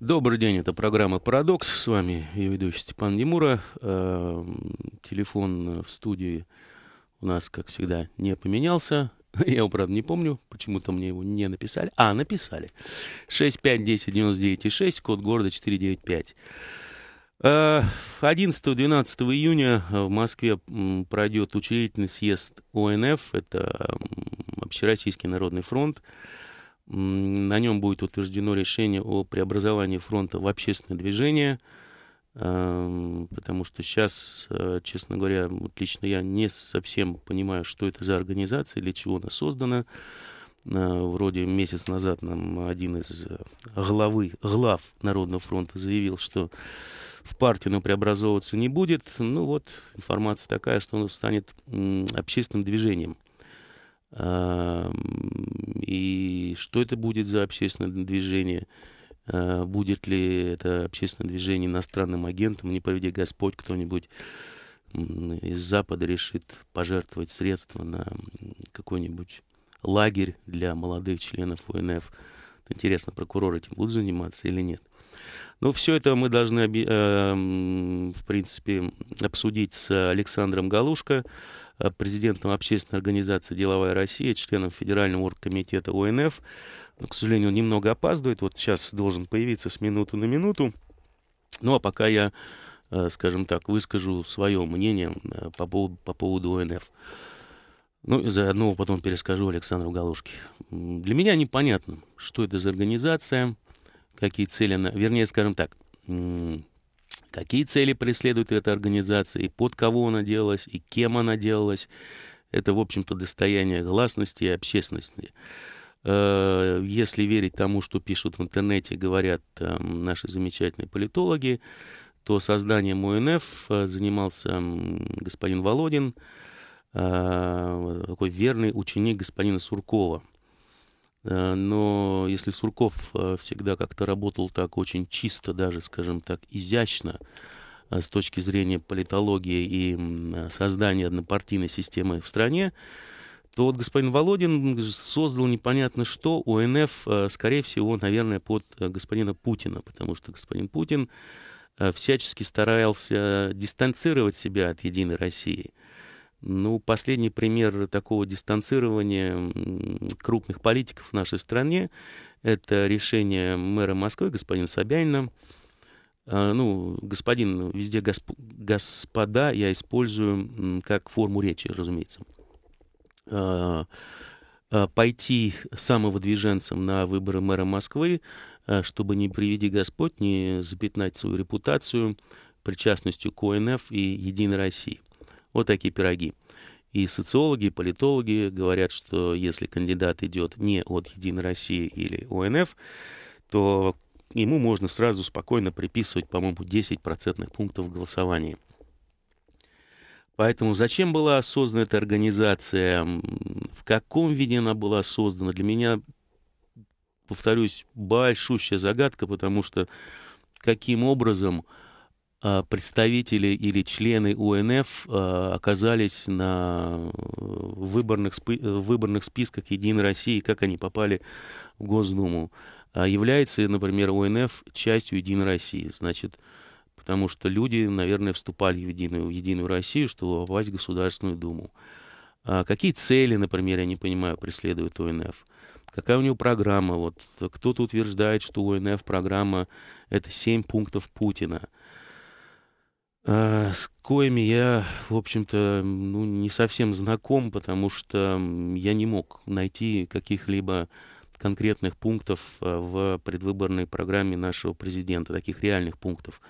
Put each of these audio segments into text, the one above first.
Добрый день, это программа «Парадокс». С вами ее ведущий Степан Немура. Эм, телефон в студии у нас, как всегда, не поменялся. Я его, правда, не помню, почему-то мне его не написали. А, написали. 651099,6, код города 495. 11-12 э, июня в Москве пройдет учредительный съезд ОНФ, это Общероссийский народный фронт. На нем будет утверждено решение о преобразовании фронта в общественное движение, эм, потому что сейчас, э, честно говоря, лично я не совсем понимаю, что это за организация, для чего она создана. Э, вроде месяц назад нам один из э, главы, глав Народного фронта заявил, что в партию он преобразовываться не будет. Ну вот, информация такая, что он станет общественным движением. И что это будет за общественное движение? А, будет ли это общественное движение иностранным агентом? Не поведи Господь, кто-нибудь из Запада решит пожертвовать средства на какой-нибудь лагерь для молодых членов УНФ. Интересно, прокуроры этим будут заниматься или нет? Ну, все это мы должны, в принципе, обсудить с Александром Галушко, президентом общественной организации «Деловая Россия», членом Федерального оргкомитета ОНФ. Но, к сожалению, он немного опаздывает. Вот сейчас должен появиться с минуты на минуту. Ну, а пока я, э, скажем так, выскажу свое мнение э, по поводу, по поводу ОНФ. Ну, и заодно потом перескажу Александру Галушке. Для меня непонятно, что это за организация, какие цели она... Вернее, скажем так, какие цели преследует эта организация, и под кого она делалась, и кем она делалась. Это, в общем-то, достояние гласности и общественности. Э, если верить тому, что пишут в интернете, говорят наши замечательные политологи, то созданием ОНФ э, занимался господин Володин, э, такой верный ученик господина Суркова – но если Сурков э, всегда как-то работал так очень чисто, даже, скажем так, изящно, э, с точки зрения политологии и создания однопартийной системы в стране, то вот господин Володин создал непонятно что, УНФ, скорее всего, наверное, под господина Путина, потому что господин Путин всячески старался дистанцировать себя от «Единой России». Ну, последний пример такого дистанцирования крупных политиков в нашей стране – это решение мэра Москвы, господина Собянина. А, ну, господин, везде госп... господа я использую как форму речи, разумеется. А, а, пойти самовыдвиженцем на выборы мэра Москвы, чтобы не приведи Господь, не запятнать свою репутацию причастностью к ОНФ и Единой России. Вот такие пироги. И социологи, и политологи говорят, что если кандидат идет не от Единой России или ОНФ, то ему можно сразу спокойно приписывать, по-моему, 10 процентных пунктов в голосовании. Поэтому зачем была создана эта организация, в каком виде она была создана, для меня, повторюсь, большущая загадка, потому что каким образом представители или члены УНФ а, оказались на выборных, выборных списках Единой России, как они попали в Госдуму. А является, например, УНФ частью Единой России. Значит, потому что люди, наверное, вступали в Единую, в Единую Россию, чтобы попасть в Государственную Думу. Какие цели, например, я не понимаю, преследует УНФ? Какая у него программа? Вот кто-то утверждает, что УНФ программа это семь пунктов Путина – а, с коими я, в общем-то, ну, не совсем знаком, потому что я не мог найти каких-либо конкретных пунктов а, в предвыборной программе нашего президента, таких реальных пунктов,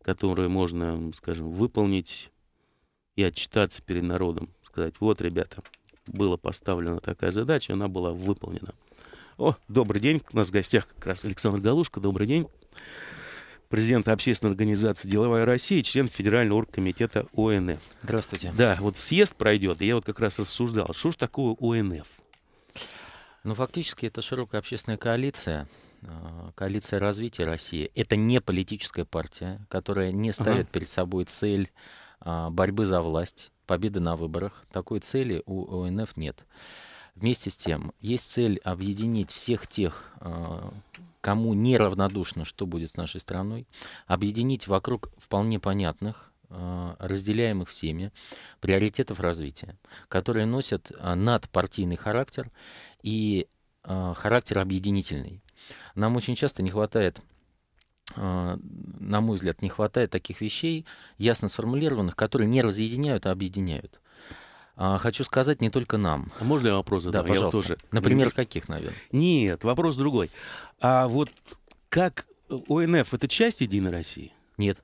которые можно, скажем, выполнить и отчитаться перед народом. Сказать, вот, ребята, была поставлена такая задача, она была выполнена. О, добрый день, у нас в гостях как раз Александр Галушка, добрый день президент общественной организации «Деловая Россия», член Федерального оргкомитета ОНФ. Здравствуйте. Да, вот съезд пройдет, и я вот как раз рассуждал, что ж такое ОНФ? Ну, фактически это широкая общественная коалиция, э, коалиция развития России. Это не политическая партия, которая не ставит ага. перед собой цель а, борьбы за власть, победы на выборах. Такой цели у ОНФ нет. Вместе с тем, есть цель объединить всех тех, а, кому неравнодушно, что будет с нашей страной, объединить вокруг вполне понятных, а, разделяемых всеми приоритетов развития, которые носят надпартийный характер и характер объединительный. Нам очень часто не хватает на мой взгляд, не хватает таких вещей, ясно сформулированных, которые не разъединяют, а объединяют. А, хочу сказать не только нам. А можно я вопрос задам? Да, пожалуйста. Я тоже... Например, каких, наверное? Нет, вопрос другой. А вот как ОНФ — это часть Единой России? Нет.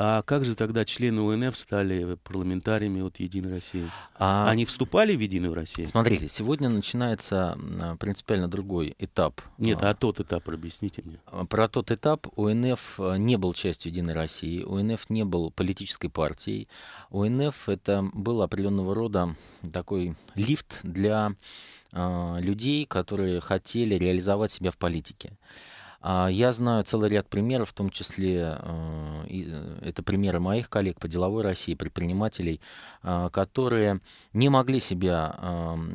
А как же тогда члены УНФ стали парламентариями от Единой России? А... Они вступали в Единую Россию? Смотрите, сегодня начинается принципиально другой этап. Нет, а, а тот этап объясните мне. Про тот этап УНФ не был частью Единой России, УНФ не был политической партией. УНФ это был определенного рода такой лифт для людей, которые хотели реализовать себя в политике. А, я знаю целый ряд примеров, в том числе э, э, это примеры моих коллег по деловой России, предпринимателей, а, которые не могли себя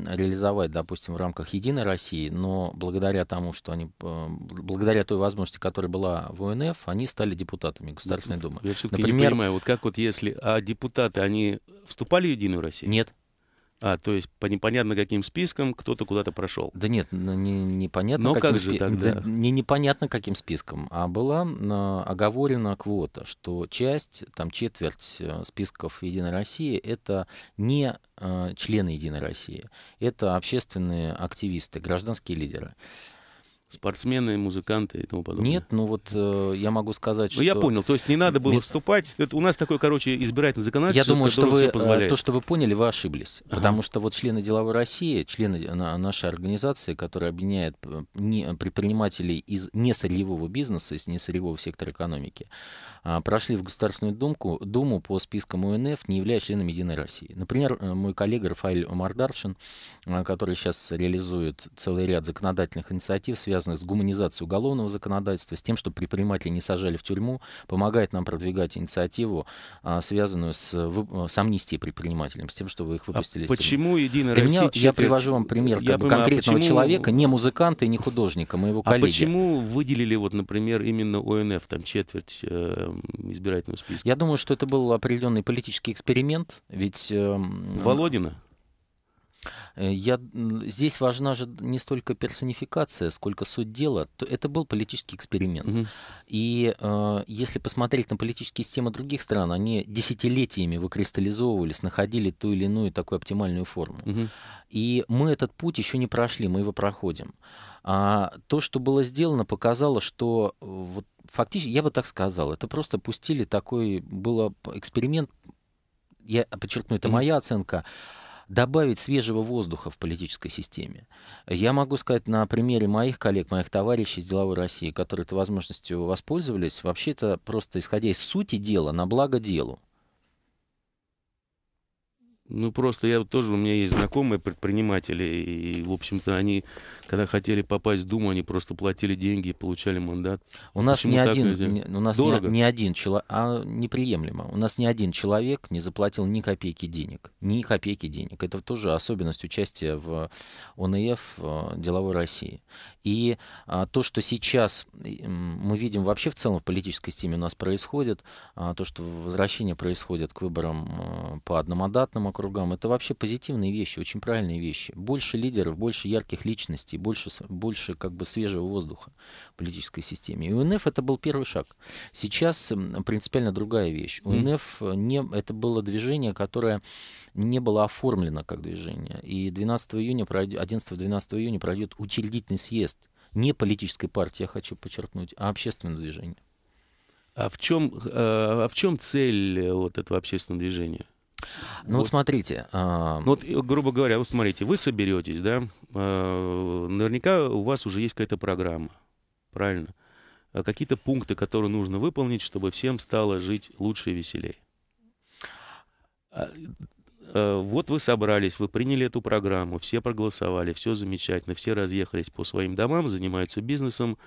реализовать, допустим, в рамках Единой России, но благодаря тому, что они, э, благодаря той возможности, которая была в ОНФ, они стали депутатами Государственной Думы. Я все-таки Например, не понимаю, вот как вот если, а депутаты, они вступали в Единую Россию? Нет. А, то есть по непонятно каким спискам кто-то куда-то прошел. Да нет, не, непонятно Но каким как же тогда? Да, не непонятно каким списком, а была а, оговорена квота, что часть, там четверть э, списков Единой России это не а, члены Единой России, это общественные активисты, гражданские лидеры спортсмены, музыканты и тому подобное. Нет, ну вот э, я могу сказать, ну, что... я понял, то есть не надо было Мет... вступать. Это, у нас такое, короче, избирательное законодательство, Я думаю, что вы, э, то, что вы поняли, вы ошиблись. Ага. Потому что вот члены деловой России, члены нашей организации, которая объединяет э, предпринимателей из несырьевого бизнеса, из несырьевого сектора экономики, прошли в Государственную Думку, Думу по спискам УНФ, не являясь членами Единой России. Например, э, мой коллега Рафаэль Мардаршин, который сейчас реализует целый ряд законодательных инициатив, связанных с гуманизацией уголовного законодательства, с тем, чтобы предприниматели не сажали в тюрьму, помогает нам продвигать инициативу, а, связанную с, с амнистией предпринимателям, с тем, чтобы их выпустили а почему Единая Россия... Меня, я привожу вам пример я как бы, понимаю, конкретного почему... человека, не музыканта и не художника, моего а коллеги. А почему выделили, вот, например, именно ОНФ, там четверть э, избирательного списка? Я думаю, что это был определенный политический эксперимент, ведь... Э, Володина? Э, я, здесь важна же не столько персонификация, сколько суть дела. То это был политический эксперимент. Угу. И э, если посмотреть на политические системы других стран, они десятилетиями выкристаллизовывались, находили ту или иную такую оптимальную форму. Угу. И мы этот путь еще не прошли, мы его проходим. А то, что было сделано, показало, что вот фактически, я бы так сказал, это просто пустили такой, был эксперимент, я подчеркну, это моя оценка, добавить свежего воздуха в политической системе. Я могу сказать на примере моих коллег, моих товарищей из деловой России, которые этой возможностью воспользовались, вообще это просто исходя из сути дела на благо делу. Ну, просто я тоже, у меня есть знакомые предприниматели, и, в общем-то, они, когда хотели попасть в Думу, они просто платили деньги и получали мандат. У нас не один, не, у нас Дорого? не, не один человек, а неприемлемо. У нас ни один человек не заплатил ни копейки денег, ни копейки денег. Это тоже особенность участия в ОНФ э, деловой России. И а, то, что сейчас мы видим вообще в целом в политической системе у нас происходит, а, то, что возвращение происходит к выборам а, по одномандатным округам, это вообще позитивные вещи, очень правильные вещи. Больше лидеров, больше ярких личностей, больше, больше как бы свежего воздуха в политической системе. И УНФ это был первый шаг. Сейчас принципиально другая вещь. УНФ не, это было движение, которое не было оформлено как движение. И 12 июня, 11-12 июня пройдет учредительный съезд не политической партии, я хочу подчеркнуть, а общественное движение. А в чем, э, а в чем цель вот этого общественного движения? Ну вот, вот смотрите. А... Ну вот, грубо говоря, вот смотрите, вы соберетесь, да, а, наверняка у вас уже есть какая-то программа, правильно? А какие-то пункты, которые нужно выполнить, чтобы всем стало жить лучше и веселее. Э, вот вы собрались, вы приняли эту программу, все проголосовали, все замечательно, все разъехались по своим домам, занимаются бизнесом,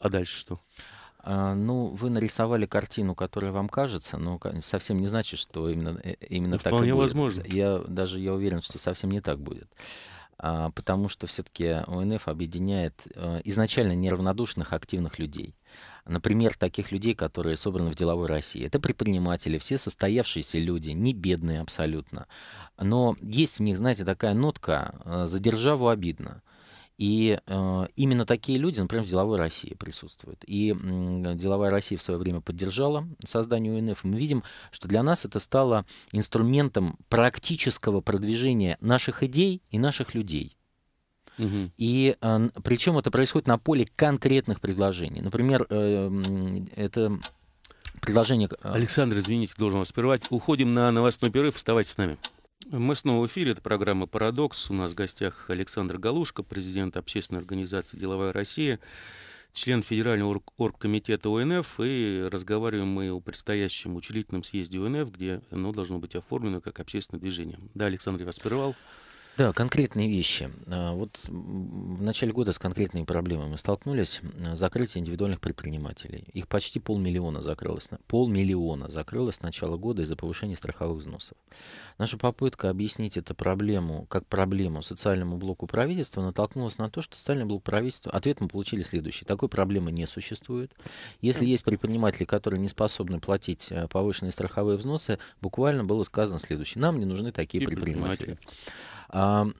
а дальше что? А, ну, вы нарисовали картину, которая вам кажется, но совсем не значит, что именно, э, именно ну, так вполне и будет. возможно. Я даже я уверен, что совсем не так будет. а, потому что все-таки ОНФ объединяет э, изначально неравнодушных активных людей. Например, таких людей, которые собраны в деловой России. Это предприниматели, все состоявшиеся люди, не бедные абсолютно. Но есть в них, знаете, такая нотка «за державу обидно». И э, именно такие люди, например, в деловой России присутствуют. И э, деловая Россия в свое время поддержала создание УНФ. Мы видим, что для нас это стало инструментом практического продвижения наших идей и наших людей. Угу. И э, причем это происходит на поле конкретных предложений. Например, э, это предложение... Э, Александр, извините, должен вас прервать. Уходим на новостной перерыв. Вставайте с нами. Мы снова в эфире. Это программа «Парадокс». У нас в гостях Александр Галушко, президент общественной организации «Деловая Россия», член Федерального оргкомитета ОНФ. И разговариваем мы о предстоящем учредительном съезде ОНФ, где оно должно быть оформлено как общественное движение. Да, Александр, я вас прервал. Да, конкретные вещи. А, вот в начале года с конкретными проблемами мы столкнулись. Закрытие индивидуальных предпринимателей. Их почти полмиллиона закрылось. Полмиллиона закрылось с начала года из-за повышения страховых взносов. Наша попытка объяснить эту проблему как проблему социальному блоку правительства натолкнулась на то, что социальный блок правительства... Ответ мы получили следующий. Такой проблемы не существует. Если есть предприниматели, которые не способны платить э, повышенные страховые взносы, буквально было сказано следующее. Нам не нужны такие предприниматели. предприниматели. А, э,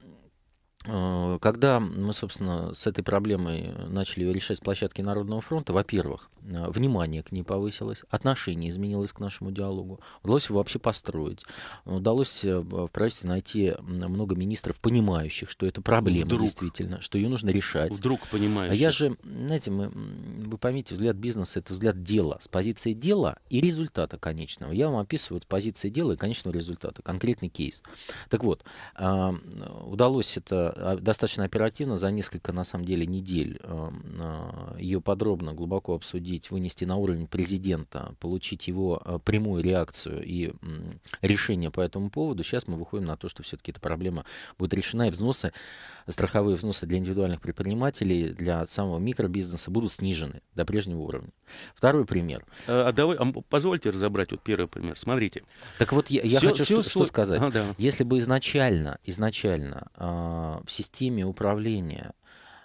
когда мы, собственно, с этой проблемой начали решать с площадки Народного фронта, во-первых, Э, внимание к ней повысилось, отношение изменилось к нашему диалогу, удалось его вообще построить, удалось э, в правительстве найти много министров, понимающих, что это проблема Вдруг. действительно, что ее нужно решать. Вдруг понимаешь. А я же, знаете, мы, вы поймите, взгляд бизнеса — это взгляд дела, с позиции дела и результата конечного. Я вам описываю с позиции дела и конечного результата, конкретный кейс. Так вот, удалось это достаточно оперативно, за несколько, на самом деле, недель а, ее подробно, глубоко обсудить вынести на уровень президента, получить его э, прямую реакцию и решение по этому поводу, сейчас мы выходим на то, что все-таки эта проблема будет решена, и взносы, страховые взносы для индивидуальных предпринимателей, для самого микробизнеса будут снижены до прежнего уровня. Второй пример. А, а давай, а позвольте разобрать вот первый пример. Смотрите. Так вот, я, я все, хочу все что, что сказать. А, да. Если бы изначально, изначально э, в системе управления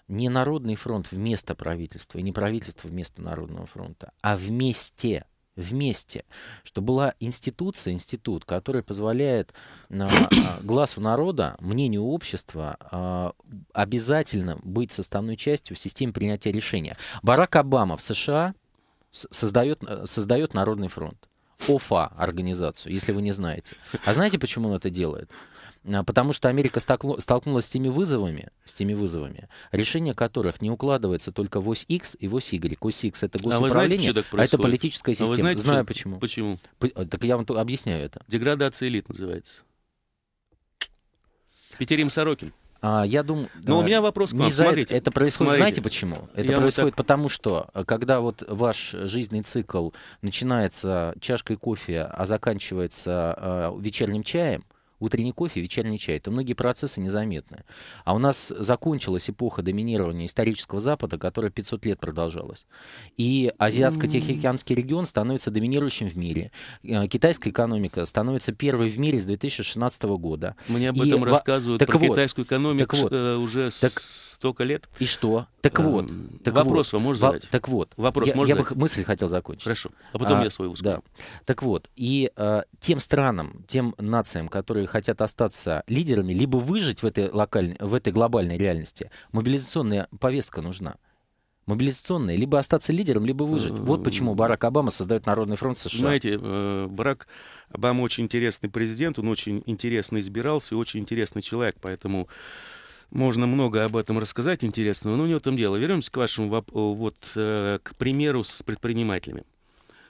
не Народный фронт вместо правительства и не правительство вместо Народного фронта, а вместе вместе, что была институция, институт, который позволяет э, глазу народа, мнению общества э, обязательно быть составной частью системы принятия решения. Барак Обама в США создает, создает Народный фронт. ОФА организацию, если вы не знаете. А знаете, почему он это делает? А, потому что Америка столкнулась с теми вызовами, с теми вызовами, решение которых не укладывается только в ось X и в ось Y. Ось X это госуправление, а, знаете, а это политическая система. А вы знаете, Знаю почему. Почему? А, так я вам объясняю это. Деградация элит называется. Петерим Сорокин. А, я думаю... Но у меня вопрос к вам. Смотрите, это происходит, смотрите. знаете почему? Это я происходит так... потому, что э, когда вот ваш жизненный цикл начинается чашкой кофе, а заканчивается э, вечерним чаем, утренний кофе, вечерний чай, то многие процессы незаметны. А у нас закончилась эпоха доминирования исторического Запада, которая 500 лет продолжалась. И Азиатско-Тихоокеанский регион становится доминирующим в мире. Э, китайская экономика становится первой в мире с 2016 года. Мне об этом и... рассказывают так про вот, китайскую экономику так вот, э, уже так, столько лет. И что? Так эм, вот. Так вопрос вот, вам можешь задать? Так вот. Вопрос я, можешь я задать? бы мысль хотел закончить. Хорошо. А потом а, я свою скажу. Да. Так вот. И а, тем странам, тем нациям, которые хотят остаться лидерами, либо выжить в этой, локальной, в этой глобальной реальности, мобилизационная повестка нужна. Мобилизационная, либо остаться лидером, либо выжить. Вот почему Барак Обама создает Народный фронт США. Знаете, э, Барак Обама очень интересный президент, он очень интересно избирался и очень интересный человек, поэтому можно много об этом рассказать интересного, но не в этом дело. Вернемся к вашему, вот, э, к примеру с предпринимателями.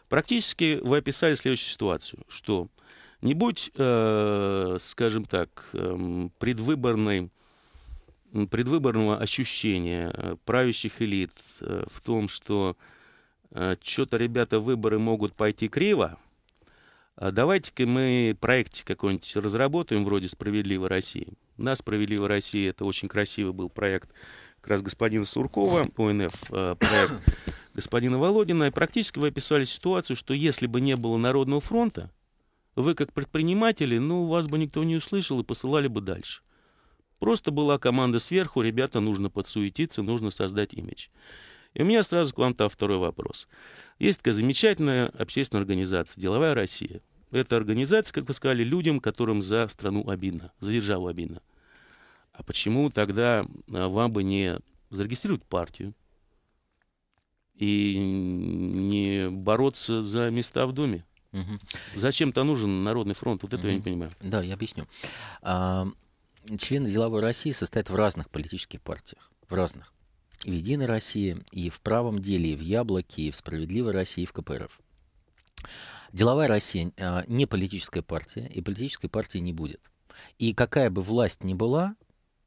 Практически вы описали следующую ситуацию, что не будь, э, скажем так, эм, предвыборной, предвыборного ощущения э, правящих элит э, в том, что что-то, ребята, выборы могут пойти криво, а давайте-ка мы проект какой-нибудь разработаем вроде «Справедливой России». Да, «Справедливая Россия» — это очень красивый был проект как раз господина Суркова, ОНФ, проект господина Володина. И практически вы описали ситуацию, что если бы не было Народного фронта, вы как предприниматели, ну, вас бы никто не услышал и посылали бы дальше. Просто была команда сверху, ребята, нужно подсуетиться, нужно создать имидж. И у меня сразу к вам там второй вопрос. Есть такая замечательная общественная организация «Деловая Россия». Это организация, как вы сказали, людям, которым за страну обидно, за державу обидно. А почему тогда а, вам бы не зарегистрировать партию и не бороться за места в Думе? Угу. Зачем-то нужен Народный фронт? Вот этого угу. я не понимаю. Да, я объясню. А, члены деловой России состоят в разных политических партиях. В разных. И в Единой России, и в Правом деле, и в Яблоке, и в Справедливой России, и в КПРФ. Деловая Россия а, не политическая партия, и политической партии не будет. И какая бы власть ни была,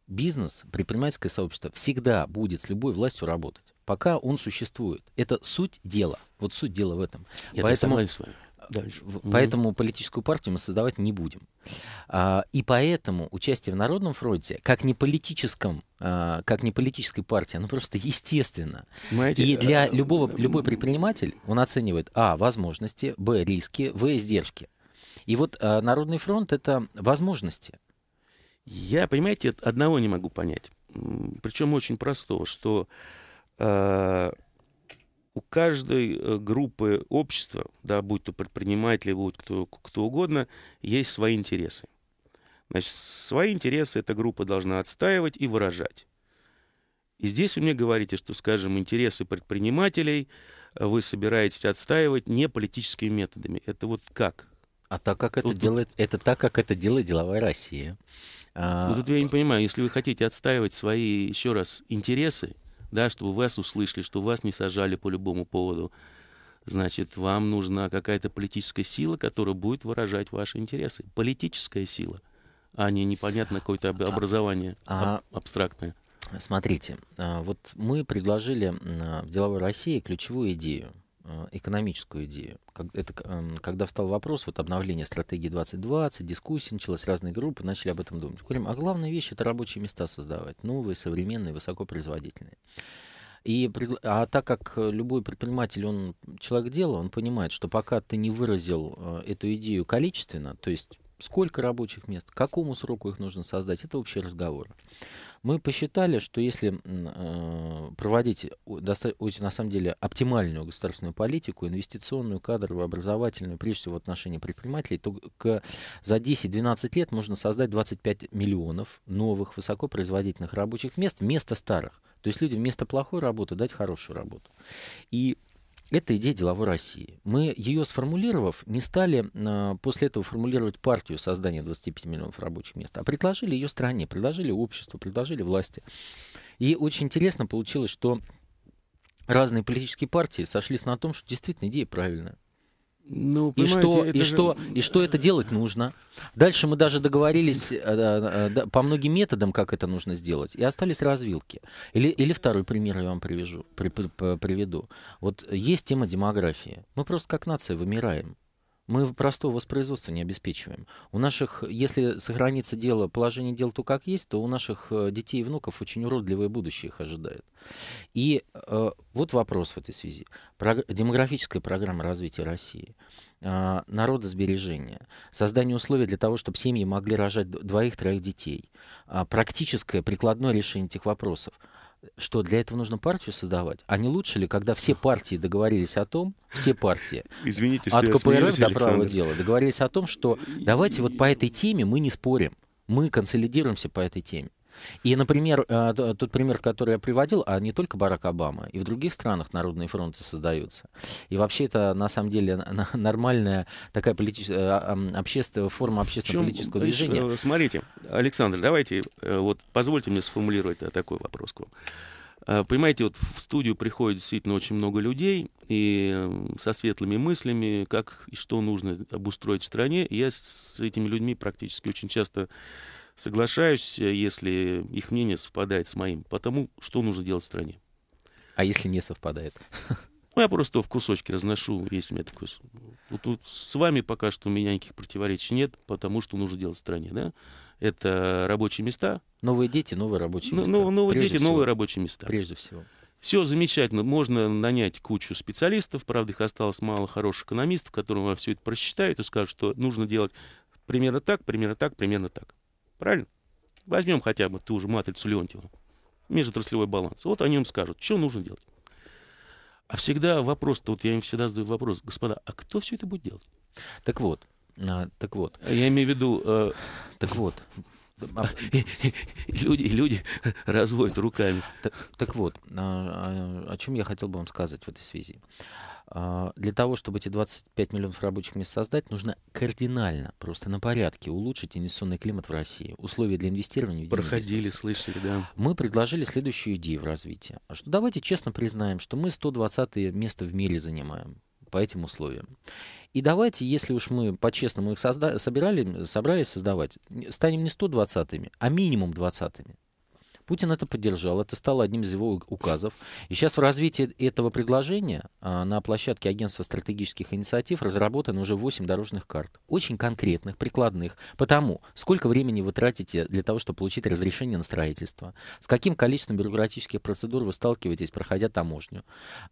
бизнес, предпринимательское сообщество всегда будет с любой властью работать, пока он существует. Это суть дела. Вот суть дела в этом. Я Поэтому... с вами. Дальше. Поэтому политическую партию мы создавать не будем. А, и поэтому участие в Народном фронте, как не политическом, а, как не политической партии, оно просто естественно. Понимаете, и для э, любого, любой предприниматель, он оценивает, а, возможности, б, риски, в, издержки. И вот а, Народный фронт — это возможности. Я, понимаете, одного не могу понять. Причем очень простого, что у каждой э, группы общества, да, будь то предприниматели, будь кто, кто угодно, есть свои интересы. Значит, свои интересы эта группа должна отстаивать и выражать. И здесь вы мне говорите, что, скажем, интересы предпринимателей вы собираетесь отстаивать не политическими методами. Это вот как? А так как это тут, делает, это так, как это делает деловая Россия. А... Вот тут я не понимаю, если вы хотите отстаивать свои, еще раз, интересы, да, чтобы вас услышали, что вас не сажали по любому поводу. Значит, вам нужна какая-то политическая сила, которая будет выражать ваши интересы. Политическая сила, а не непонятно какое-то а, образование а, абстрактное. Смотрите, а, вот мы предложили в деловой России ключевую идею экономическую идею. Это, эм, когда встал вопрос вот, обновления стратегии 2020, дискуссии, началась разные группы, начали об этом думать. Говорим, а главная вещь — это рабочие места создавать, новые, современные, высокопроизводительные. И, а так как любой предприниматель, он человек дела, он понимает, что пока ты не выразил э, эту идею количественно, то есть сколько рабочих мест, какому сроку их нужно создать, это общий разговор. Мы посчитали, что если э, проводить на самом деле оптимальную государственную политику, инвестиционную, кадровую, образовательную, прежде всего в отношении предпринимателей, то к, за 10-12 лет можно создать 25 миллионов новых высокопроизводительных рабочих мест вместо старых. То есть людям вместо плохой работы дать хорошую работу. И это идея деловой России. Мы ее сформулировав, не стали э, после этого формулировать партию создания 25 миллионов рабочих мест, а предложили ее стране, предложили обществу, предложили власти. И очень интересно получилось, что разные политические партии сошлись на том, что действительно идея правильная. Ну, и что, и, же... что, и что это делать нужно. Дальше мы даже договорились э, э, э, по многим методам, как это нужно сделать, и остались развилки. Или, или второй пример я вам привяжу, при, при, приведу. Вот есть тема демографии. Мы просто как нация вымираем. Мы простого воспроизводства не обеспечиваем. У наших, если сохранится дело, положение дел то как есть, то у наших э, детей и внуков очень уродливое будущее их ожидает. И э, вот вопрос в этой связи. Про, демографическая программа развития России, э, народосбережение, создание условий для того, чтобы семьи могли рожать двоих-троих детей, э, практическое прикладное решение этих вопросов – что для этого нужно партию создавать? А не лучше ли, когда все партии договорились о том, все партии, Извините, от КПРФ до правого дела, договорились о том, что давайте вот по этой теме мы не спорим, мы консолидируемся по этой теме. И, например, э, тот пример, который я приводил, а не только Барак Обама, и в других странах народные фронты создаются. И вообще это, на самом деле, нормальная такая политическая, э, общественная форма общественно-политического движения. Э, смотрите, Александр, давайте, вот позвольте мне сформулировать такой вопрос к вам. Понимаете, вот в студию приходит действительно очень много людей и со светлыми мыслями, как и что нужно обустроить в стране. И я с этими людьми практически очень часто соглашаюсь, э, если их мнение совпадает с моим, потому что нужно делать в стране. А если не совпадает? Ну, я просто в кусочки разношу, есть у меня такой... Вот тут с вами пока что у меня никаких противоречий нет, потому что нужно делать в стране, да? Это рабочие места. Новые дети, новые рабочие ну, места. Ну, новые дети, всего. новые рабочие места. Прежде всего. Все замечательно. Можно нанять кучу специалистов, правда, их осталось мало хороших экономистов, которые вам все это просчитают и скажут, что нужно делать примерно так, примерно так, примерно так. Правильно? Возьмем хотя бы ту же матрицу Леонтьева, межотраслевой баланс. Вот они им скажут, что нужно делать. А всегда вопрос-то, вот я им всегда задаю вопрос, господа, а кто все это будет делать? Так вот, а, так вот. Я имею в виду... Э, так вот. А, люди, люди разводят руками. Так, так вот, а, о чем я хотел бы вам сказать в этой связи. А, для того, чтобы эти 25 миллионов рабочих мест создать, нужно кардинально, просто на порядке улучшить инвестиционный климат в России. Условия для инвестирования Проходили, бизнес. слышали, да. Мы предложили следующую идею в развитии. Что давайте честно признаем, что мы 120 место в мире занимаем по этим условиям. И давайте, если уж мы по-честному их созда- собирали, собрались создавать, станем не 120-ми, а минимум 20-ми. Путин это поддержал, это стало одним из его указов. И сейчас в развитии этого предложения а, на площадке Агентства стратегических инициатив разработаны уже 8 дорожных карт. Очень конкретных, прикладных. Потому, сколько времени вы тратите для того, чтобы получить разрешение на строительство, с каким количеством бюрократических процедур вы сталкиваетесь, проходя таможню,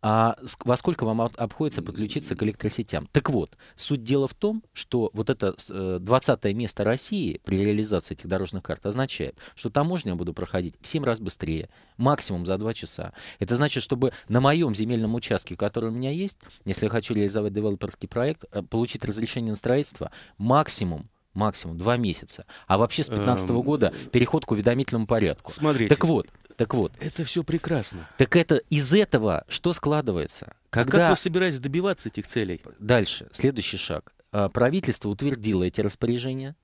а во сколько вам обходится подключиться к электросетям. Так вот, суть дела в том, что вот это 20 э, место России при реализации этих дорожных карт означает, что таможню я буду проходить 7 раз быстрее, максимум за 2 часа. Это значит, чтобы на моем земельном участке, который у меня есть, если я хочу реализовать девелоперский проект, э, получить разрешение на строительство, максимум максимум два месяца. А вообще с 2015 -го эм, года переход к уведомительному порядку. Смотрите. Так вот, так вот. Это все прекрасно. Так это из этого что складывается? Когда... А как вы собираетесь добиваться этих целей? Дальше, следующий шаг. А, правительство утвердило эти распоряжения,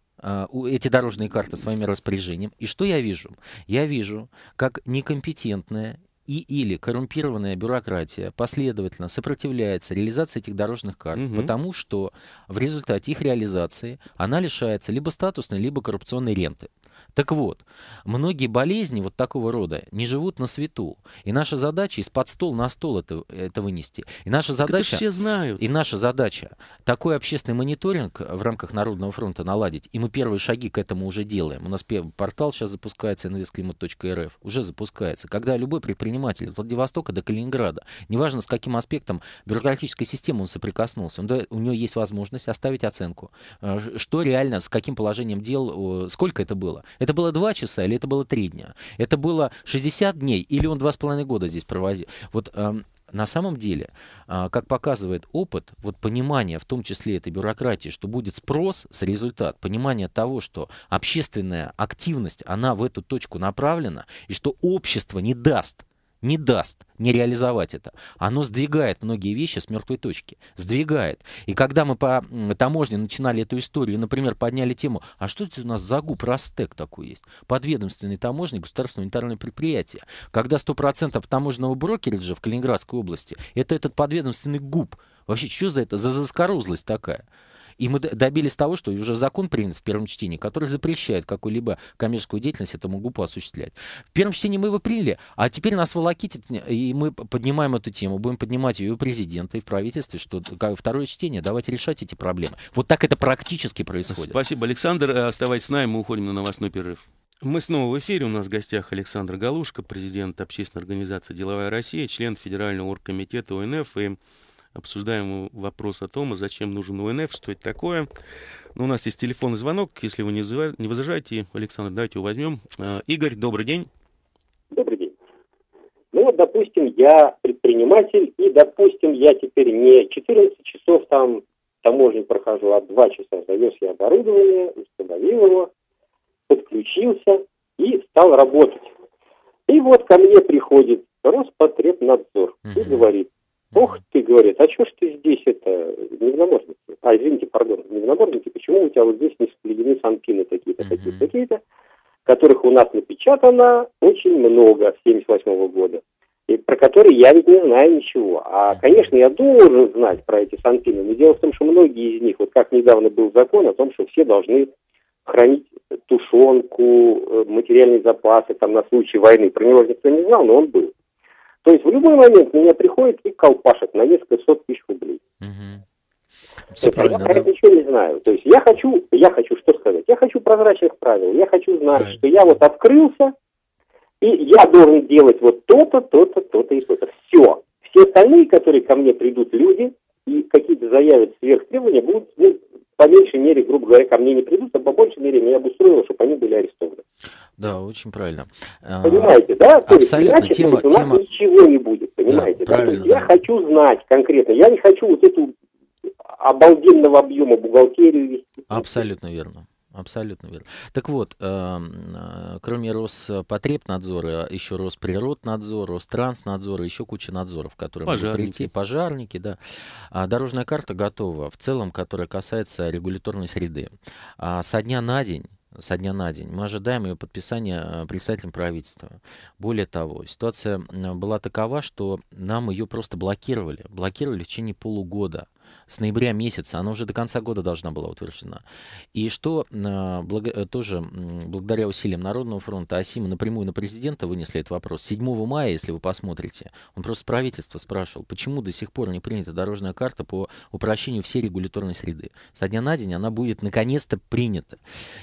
эти дорожные карты своими распоряжением. И что я вижу? Я вижу, как некомпетентная и или коррумпированная бюрократия последовательно сопротивляется реализации этих дорожных карт, угу. потому что в результате их реализации она лишается либо статусной, либо коррупционной ренты. Так вот, многие болезни вот такого рода не живут на свету. И наша задача из-под стол на стол это, это вынести. И наша задача... Это все знают. И наша задача такой общественный мониторинг в рамках Народного фронта наладить. И мы первые шаги к этому уже делаем. У нас портал сейчас запускается, investclimate.rf. Уже запускается. Когда любой предприниматель от Владивостока до Калининграда, неважно с каким аспектом бюрократической системы он соприкоснулся, он, у него есть возможность оставить оценку. Э, что реально, с каким положением дел, сколько это было. Это было два часа или это было три дня? Это было 60 дней или он два с половиной года здесь проводил? Вот э, на самом деле, э, как показывает опыт, вот понимание, в том числе этой бюрократии, что будет спрос с результат, понимание того, что общественная активность, она в эту точку направлена, и что общество не даст не даст не реализовать это. Оно сдвигает многие вещи с мертвой точки. Сдвигает. И когда мы по таможне начинали эту историю, например, подняли тему, а что это у нас за ГУП Ростек такой есть? Подведомственный таможня, государственное унитарное предприятие. Когда 100% таможенного брокериджа в Калининградской области, это этот подведомственный ГУП. Вообще, что за это? За заскорузлость такая. И мы добились того, что уже закон принят в первом чтении, который запрещает какую-либо коммерческую деятельность этому ГУПу осуществлять. В первом чтении мы его приняли, а теперь нас волокитит, и мы поднимаем эту тему, будем поднимать ее у президента, и в правительстве, что второе чтение, давайте решать эти проблемы. Вот так это практически происходит. Спасибо, Александр. Оставайтесь с нами, мы уходим на новостной перерыв. Мы снова в эфире. У нас в гостях Александр Галушка, президент общественной организации «Деловая Россия», член Федерального оргкомитета ОНФ и обсуждаем вопрос о том, зачем нужен УНФ, что это такое. Но ну, у нас есть телефонный звонок, если вы не возражаете, Александр, давайте его возьмем. А, Игорь, добрый день. Добрый день. Ну вот, допустим, я предприниматель, и, допустим, я теперь не 14 часов там таможню прохожу, а 2 часа завез я оборудование, установил его, подключился и стал работать. И вот ко мне приходит Роспотребнадзор и говорит, Ох ты, говорит, а что ж ты здесь это, не в наморднике? А, извините, пардон, не в наморднике, почему у тебя вот здесь не сплетены санпины такие-то, такие-то, такие-то, которых у нас напечатано очень много с 78 -го года, и про которые я ведь не знаю ничего. А, конечно, я должен знать про эти санпины, но дело в том, что многие из них, вот как недавно был закон о том, что все должны хранить тушенку, э, материальные запасы там на случай войны. Про него никто не знал, но он был. То есть в любой момент меня приходит и колпашет на несколько сот тысяч рублей. Угу. Все я про это ничего не знаю. То есть я хочу, я хочу что сказать? Я хочу прозрачных правил. Я хочу знать, right. что я вот открылся, и я должен делать вот то-то, то-то, то-то и то-то. Все. Все остальные, которые ко мне придут люди и какие-то заявят сверхтребования, будут ну, по меньшей мере, грубо говоря, ко мне не придут, а по большей мере меня обустроило, чтобы они были арестованы. Да, очень правильно. А, понимаете, да? То Абсолютно. Есть, тема, у нас тема... ничего не будет, понимаете? Да, правильно, да? Я хочу знать конкретно, я не хочу вот эту обалденного объема бухгалтерию вести. Абсолютно верно. Абсолютно верно. Так вот, эм, э, кроме Роспотребнадзора, еще Росприроднадзор, Ространснадзор, еще куча надзоров, которые пожарники. могут прийти. Пожарники, да. А дорожная карта готова, в целом, которая касается регуляторной среды. А со дня на день со дня на день. Мы ожидаем ее подписания э, представителем правительства. Более того, ситуация была такова, что нам ее просто блокировали. Блокировали в течение полугода с ноября месяца, она уже до конца года должна была утверждена. И что а, благо, э, тоже благодаря усилиям Народного фронта АСИМа напрямую на президента вынесли этот вопрос. 7 мая, если вы посмотрите, он просто правительство спрашивал, почему до сих пор не принята дорожная карта по упрощению всей регуляторной среды. Со дня на день она будет наконец-то принята.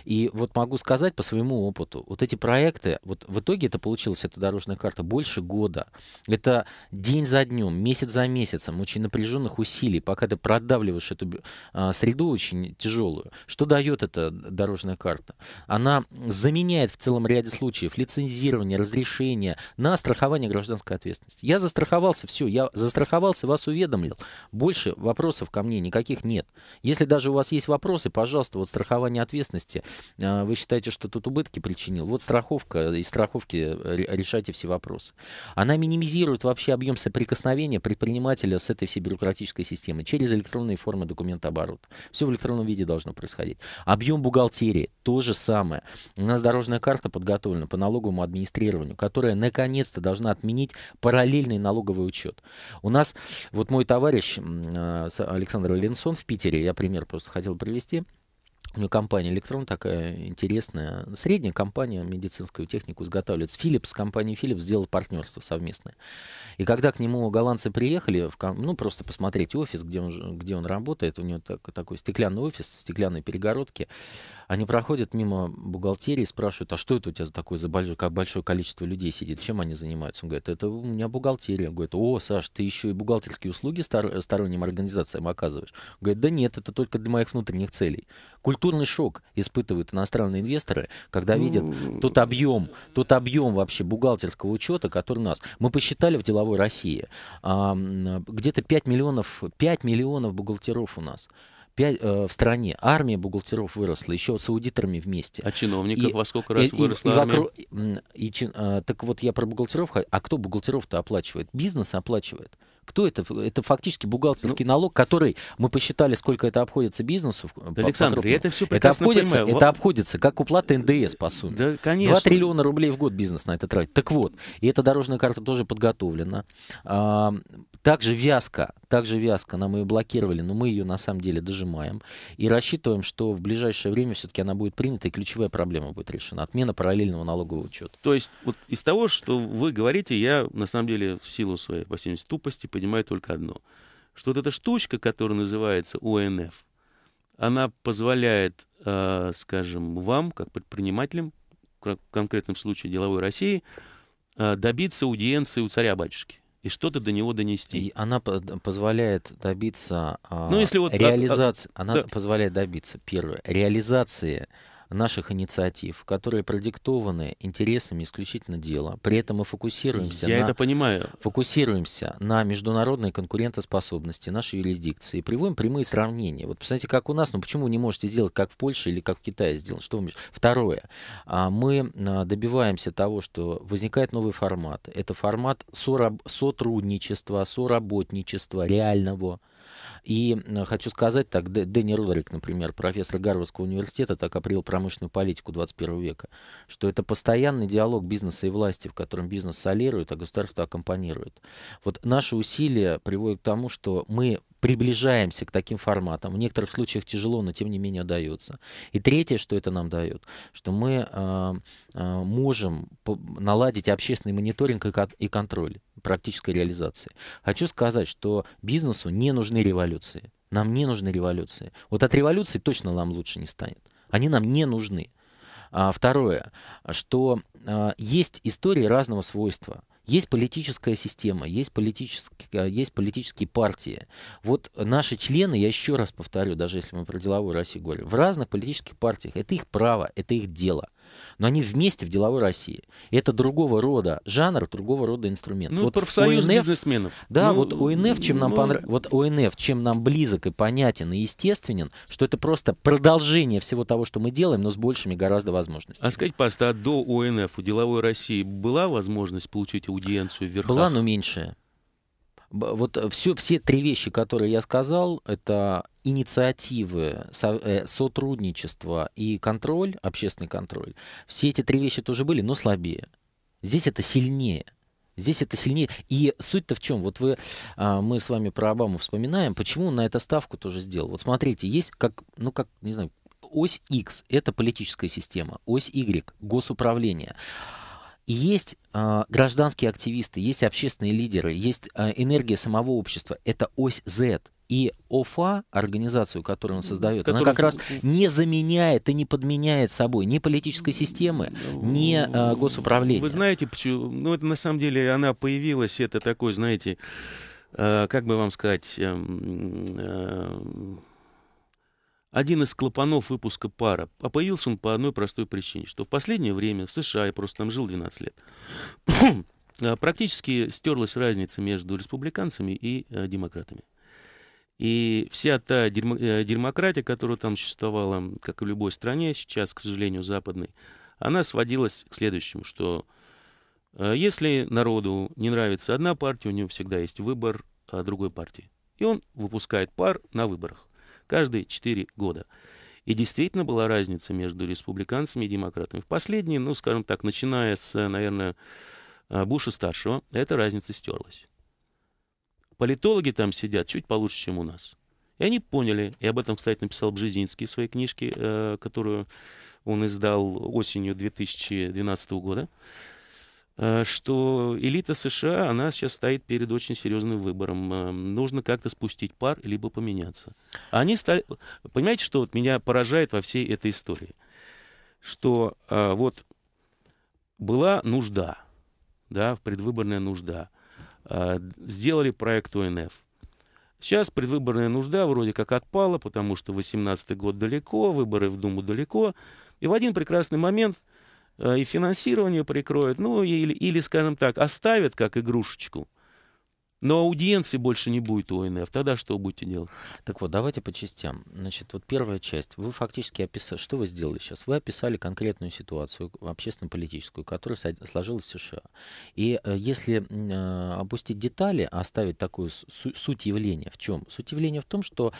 И вот могу сказать по своему опыту, вот эти проекты, вот в итоге это получилась эта дорожная карта больше года. Это день за днем, месяц за месяцем очень напряженных усилий, пока ты продавливаешь эту а, среду очень тяжелую. Что дает эта дорожная карта? Она заменяет в целом ряде случаев лицензирование, разрешение на страхование гражданской ответственности. Я застраховался, все, я застраховался, вас уведомил. Больше вопросов ко мне никаких нет. Если даже у вас есть вопросы, пожалуйста, вот страхование ответственности, а, вы считаете, что тут убытки причинил, вот страховка, и страховки решайте все вопросы. Она минимизирует вообще объем соприкосновения предпринимателя с этой всей бюрократической системой через электронные формы документооборота. Все в электронном виде должно происходить. Объем бухгалтерии то же самое. У нас дорожная карта подготовлена по налоговому администрированию, которая наконец-то должна отменить параллельный налоговый учет. У нас, вот мой товарищ а, Александр Ленсон в Питере, я пример просто хотел привести, у него компания Электрон такая интересная. Средняя компания медицинскую технику изготавливает. Philips, компания Philips сделала партнерство совместное. И когда к нему голландцы приехали, в, ну, просто посмотреть офис, где он, где он работает, у него так, такой стеклянный офис, стеклянные перегородки, они проходят мимо бухгалтерии, спрашивают, а что это у тебя за такое за большое, как большое количество людей сидит, чем они занимаются? Он говорит, это у меня бухгалтерия. Он говорит, о, Саш, ты еще и бухгалтерские услуги стор- сторонним организациям оказываешь? Он говорит, да нет, это только для моих внутренних целей. Культурный шок испытывают иностранные инвесторы, когда видят тот объем, тот объем вообще бухгалтерского учета, который у нас. Мы посчитали в деловой России, а, где-то 5 миллионов, 5 миллионов бухгалтеров у нас. 5, э, в стране. Армия бухгалтеров выросла, еще с аудиторами вместе. А чиновников и, во сколько раз и, выросла и, армия? Вокруг, и, и, э, так вот я про бухгалтеров, а кто бухгалтеров-то оплачивает? Бизнес оплачивает. Кто это? Это фактически бухгалтерский ну, налог, который мы посчитали, сколько это обходится бизнесу. Александр, по, я это все это обходится, понимаю. Это обходится как уплата НДС, по сумме. Да, конечно. 2 триллиона рублей в год бизнес на это тратит. Так вот, и эта дорожная карта тоже подготовлена. А, также вязка, также вязка, нам ее блокировали, но мы ее на самом деле дожимаем. И рассчитываем, что в ближайшее время все-таки она будет принята, и ключевая проблема будет решена. Отмена параллельного налогового учета. То есть вот из того, что вы говорите, я на самом деле в силу своей, по тупости понимаю только одно. Что вот эта штучка, которая называется ОНФ, она позволяет, э, скажем, вам, как предпринимателям, в конкретном случае деловой России, э, добиться аудиенции у царя-батюшки и что-то до него донести. И она позволяет добиться а, ну, если вот реализации. От, она да. позволяет добиться первое реализации наших инициатив, которые продиктованы интересами исключительно дела. При этом мы фокусируемся Я на, это понимаю. фокусируемся на международной конкурентоспособности нашей юрисдикции и приводим прямые сравнения. Вот посмотрите, как у нас, ну почему вы не можете сделать как в Польше или как в Китае сделать? Что вы... Второе. А, мы а, добиваемся того, что возникает новый формат. Это формат сотрудничества, соработничества реального и хочу сказать, так, Дэнни Рудерик, например, профессор Гарвардского университета, так определил промышленную политику 21 века, что это постоянный диалог бизнеса и власти, в котором бизнес солирует, а государство аккомпанирует. Вот наши усилия приводят к тому, что мы приближаемся к таким форматам. В некоторых случаях тяжело, но тем не менее дается. И третье, что это нам дает, что мы э, э, можем наладить общественный мониторинг и, контроль практической реализации. Хочу сказать, что бизнесу не нужны революции. Нам не нужны революции. Вот от революции точно нам лучше не станет. Они нам не нужны. А, второе, что а, есть истории разного свойства. Есть политическая система, есть, политические, есть политические партии. Вот наши члены, я еще раз повторю, даже если мы про деловую Россию говорим, в разных политических партиях, это их право, это их дело но они вместе в деловой России. И это другого рода жанр, другого рода инструмент. Ну, вот профсоюз ОНФ, бизнесменов. Да, ну, вот ОНФ, чем ну, нам понрав... вот ОНФ, чем нам близок и понятен и естественен, что это просто продолжение всего того, что мы делаем, но с большими гораздо возможностями. А сказать, пожалуйста, а до ОНФ у деловой России была возможность получить аудиенцию в верхах? Была, но меньшая вот все, все три вещи, которые я сказал, это инициативы, со, э, сотрудничество и контроль, общественный контроль. Все эти три вещи тоже были, но слабее. Здесь это сильнее. Здесь это сильнее. И суть-то в чем? Вот вы, а, мы с вами про Обаму вспоминаем, почему он на это ставку тоже сделал. Вот смотрите, есть как, ну как, не знаю, ось X — это политическая система, ось Y — госуправление. Есть э, гражданские активисты, есть общественные лидеры, есть э, энергия самого общества. Это ось Z. И ОФА, организацию, которую он создает, Который... она как раз не заменяет и не подменяет собой ни политической системы, ни э, госуправления. Вы знаете, почему? Ну, это на самом деле она появилась, это такой, знаете, э, как бы вам сказать, э, э, один из клапанов выпуска пара. А появился он по одной простой причине, что в последнее время в США, я просто там жил 12 лет, а, практически стерлась разница между республиканцами и э, демократами. И вся та э, демократия, которая там существовала, как и в любой стране, сейчас, к сожалению, западной, она сводилась к следующему, что э, если народу не нравится одна партия, у него всегда есть выбор другой партии. И он выпускает пар на выборах каждые 4 года. И действительно была разница между республиканцами и демократами. В последние, ну, скажем так, начиная с, наверное, э, Буша-старшего, эта разница стерлась. Политологи там сидят чуть получше, чем у нас. И они поняли, и об этом, кстати, написал Бжезинский в своей книжке, э, которую он издал осенью 2012 года, что элита США, она сейчас стоит перед очень серьезным выбором. Э, нужно как-то спустить пар, либо поменяться. Они стали... Понимаете, что вот меня поражает во всей этой истории? Что а, вот была нужда, да, предвыборная нужда. А, сделали проект ОНФ. Сейчас предвыборная нужда вроде как отпала, потому что 18 год далеко, выборы в Думу далеко. И в один прекрасный момент Э, и финансирование прикроют, ну или, или, скажем так, оставят как игрушечку. Но аудиенции больше не будет у ОНФ. Тогда что будете делать? Так вот, давайте по частям. Значит, вот первая часть. Вы фактически описали, что вы сделали сейчас? Вы описали конкретную ситуацию общественно-политическую, которая сложилась в США. И э, если э, опустить детали, а оставить такую су- суть явления, в чем? Суть явления в том, что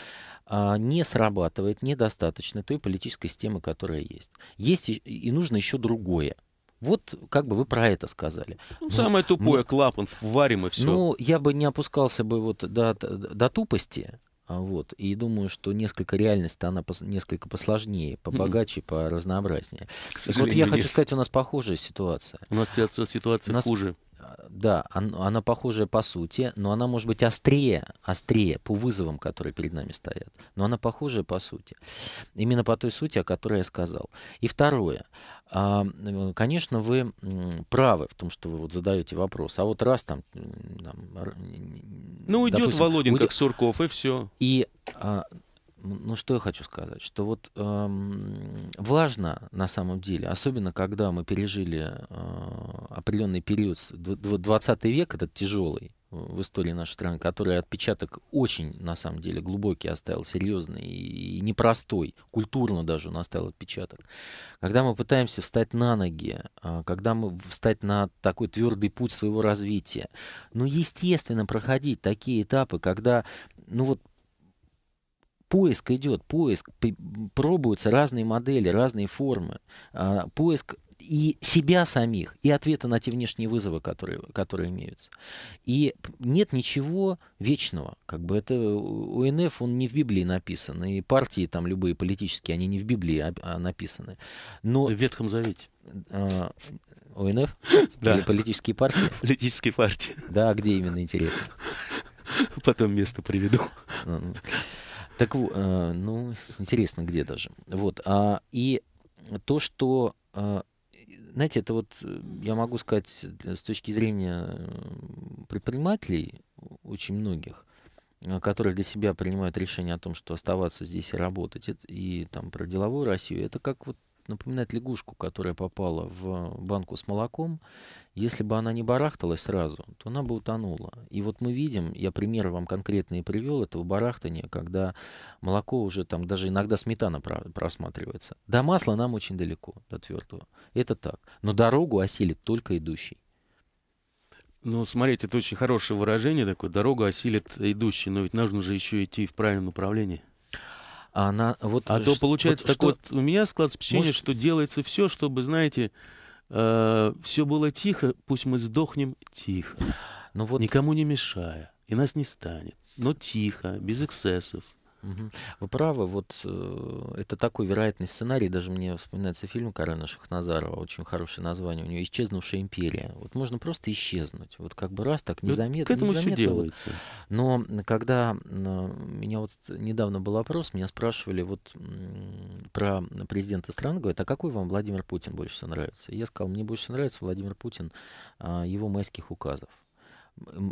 э, не срабатывает недостаточно той политической системы, которая есть. Есть и, и нужно еще другое. Вот как бы вы про это сказали. Ну, самое тупое, ну, клапан, варим и все. Ну, я бы не опускался бы вот до, до, тупости, а вот, и думаю, что несколько реальность она пос, несколько посложнее, побогаче, mm-hmm. по разнообразнее. Вот я хочу сказать, у нас похожая ситуация. У нас ситуация у нас, хуже да, она похожая по сути, но она может быть острее, острее по вызовам, которые перед нами стоят. Но она похожая по сути. Именно по той сути, о которой я сказал. И второе. А, конечно, вы правы в том, что вы вот задаете вопрос. А вот раз там... там ну, уйдет допустим, Володин уйдет... как Сурков, и все. И а, ну, что я хочу сказать, что вот эм, важно на самом деле, особенно когда мы пережили э, определенный период, 20 век, этот тяжелый в истории нашей страны, который отпечаток очень, на самом деле, глубокий оставил, серьезный и непростой, культурно даже он оставил отпечаток. Когда мы пытаемся встать на ноги, э, когда мы встать на такой твердый путь своего развития, ну, естественно, проходить такие этапы, когда ну вот поиск идет, поиск, пробуются разные модели, разные формы, а, поиск и себя самих, и ответы на те внешние вызовы, которые, которые имеются. И нет ничего вечного. Как бы это УНФ, он не в Библии написан, и партии там любые политические, они не в Библии а, а написаны. Но... В Ветхом Завете. А, ОНФ? Да. Или политические партии? Политические партии. Да, а где именно, интересно? Потом место приведу. Так, ну, интересно, где даже. Вот. А, и то, что а, знаете, это вот, я могу сказать, с точки зрения предпринимателей, очень многих, которые для себя принимают решение о том, что оставаться здесь и работать, и там про деловую Россию, это как вот напоминает лягушку, которая попала в банку с молоком. Если бы она не барахталась сразу, то она бы утонула. И вот мы видим, я примеры вам конкретные привел этого барахтания, когда молоко уже там, даже иногда сметана просматривается. До масла нам очень далеко, до твердого. Это так. Но дорогу осилит только идущий. Ну, смотрите, это очень хорошее выражение такое. Дорогу осилит идущий, но ведь нужно же еще идти в правильном направлении. Она, вот, а то получается вот, так что... вот у меня складывается впечатление, Может... что делается все, чтобы, знаете, э, все было тихо, пусть мы сдохнем тихо, но ну вот... никому не мешая, и нас не станет, но тихо, без эксцессов. Вы правы, вот э, это такой вероятный сценарий, даже мне вспоминается фильм Карена Шахназарова, очень хорошее название у него «Исчезнувшая империя». Вот можно просто исчезнуть, вот как бы раз так незаметно. К этому незаметно, все делается. Вот. Но когда меня вот недавно был опрос, меня спрашивали вот про президента страны, говорят, а какой вам Владимир Путин больше всего нравится? И я сказал, мне больше нравится Владимир Путин, а, его майских указов.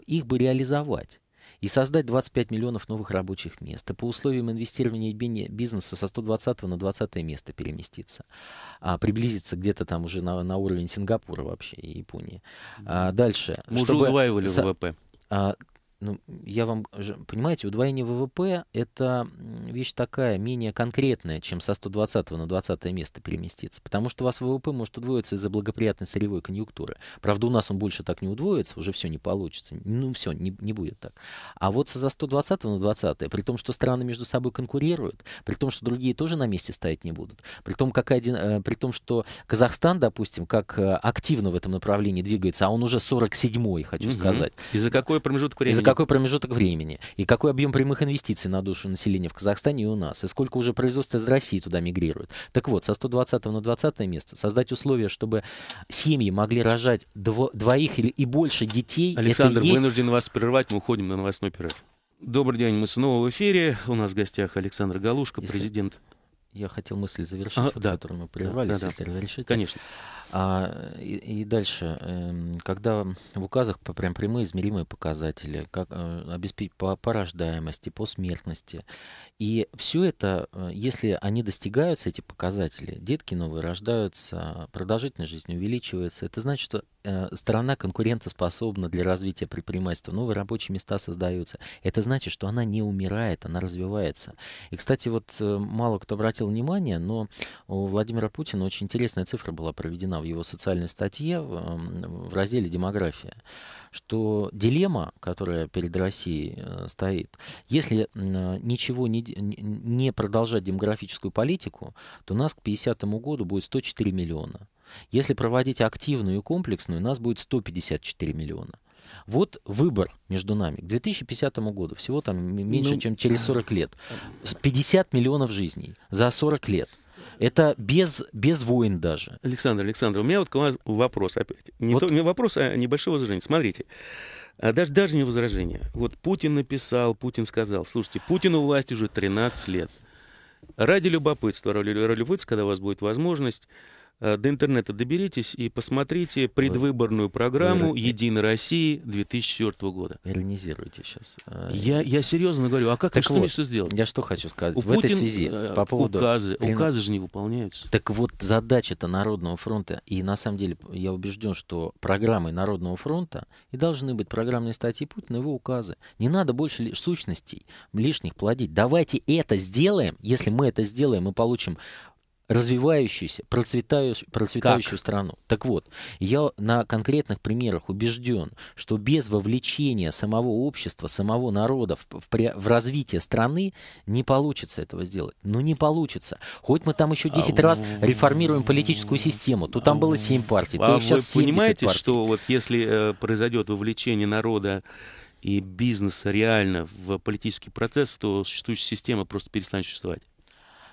Их бы реализовать и создать 25 миллионов новых рабочих мест, и по условиям инвестирования бизнеса со 120 на 20 место переместиться, а, приблизиться где-то там уже на, на уровень Сингапура вообще и Японии. А, дальше. Мы чтобы, уже удваивали ВВП. А, ну, я вам, понимаете, удвоение ВВП – это вещь такая, менее конкретная, чем со 120 на 20 место переместиться. Потому что у вас ВВП может удвоиться из-за благоприятной сырьевой конъюнктуры. Правда, у нас он больше так не удвоится, уже все не получится. Ну, все, не, не будет так. А вот со 120 на 20 при том, что страны между собой конкурируют, при том, что другие тоже на месте стоять не будут, при том, как один, э, при том что Казахстан, допустим, как э, активно в этом направлении двигается, а он уже 47-й, хочу угу. сказать. И за какой промежуток времени? Какой промежуток времени, и какой объем прямых инвестиций на душу населения в Казахстане и у нас, и сколько уже производства из России туда мигрирует. Так вот, со 120 на 20 место создать условия, чтобы семьи могли рожать дво, двоих или и больше детей. Александр, есть... вынужден вас прервать, мы уходим на новостной перерыв. Добрый день, мы снова в эфире. У нас в гостях Александр Галушка, Если... президент. Я хотел мысль завершить, а, вот, да. которую мы прервались, да, да, если да. разрешите. Конечно. А, и, и дальше, э, когда в указах по прям прямые измеримые показатели, как э, обеспечить по, по рождаемости, по смертности, и все это, э, если они достигаются, эти показатели, детки новые рождаются, продолжительность жизни увеличивается, это значит, что э, страна конкурентоспособна для развития предпринимательства, новые рабочие места создаются. Это значит, что она не умирает, она развивается. И, кстати, вот э, мало кто обратил внимание, но у Владимира Путина очень интересная цифра была проведена в его социальной статье в, в разделе «Демография», что дилемма, которая перед Россией э, стоит, если ничего не, не продолжать демографическую политику, то нас к 50 году будет 104 миллиона. Если проводить активную и комплексную, нас будет 154 миллиона. Вот выбор между нами. К 2050 году, всего там меньше, ну, чем через 40 лет. 50 миллионов жизней за 40 лет. Это без, без войн даже. Александр, Александр, у меня вот к вам вопрос опять. Не, вот. то, не вопрос, а небольшое возражение. Смотрите, а даже, даже не возражение. Вот Путин написал, Путин сказал, слушайте, Путину власть уже 13 лет. Ради любопытства, ради любопытства, когда у вас будет возможность, до интернета доберитесь и посмотрите предвыборную программу вы, «Единой России» 2004 года. Иронизируйте сейчас. Э, я, я серьезно говорю, а как так что вот, что сделать? Я что хочу сказать. У в Путин, этой связи э, по поводу... Указы, указы же не выполняются. Так вот, задача-то Народного фронта, и на самом деле я убежден, что программой Народного фронта и должны быть программные статьи Путина, его указы. Не надо больше сущностей лишних плодить. Давайте это сделаем. Если мы это сделаем, мы получим развивающуюся, процветающую, процветающую страну. Так вот, я на конкретных примерах убежден, что без вовлечения самого общества, самого народа в, в, в развитие страны не получится этого сделать. Ну, не получится. Хоть мы там еще 10 а раз реформируем политическую систему, то там было 7 партий, то а сейчас вы понимаете, партий. что вот если э, произойдет вовлечение народа и бизнеса реально в политический процесс, то существующая система просто перестанет существовать?